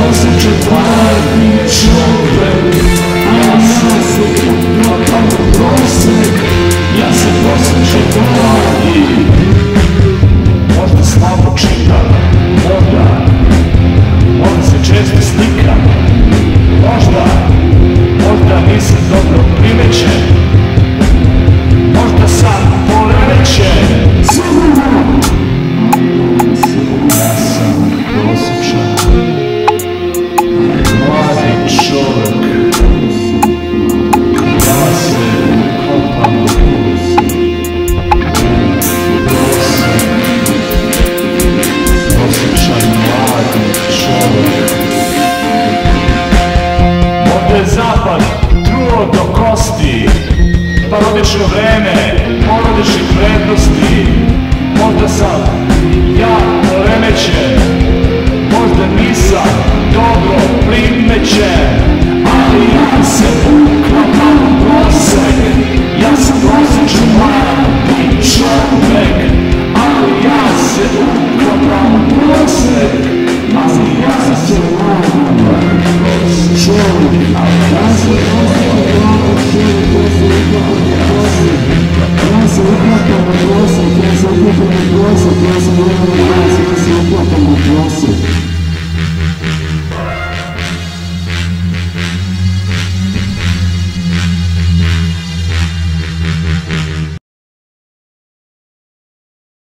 pensée que je porodično vreme, porodični prednosti, Gracias.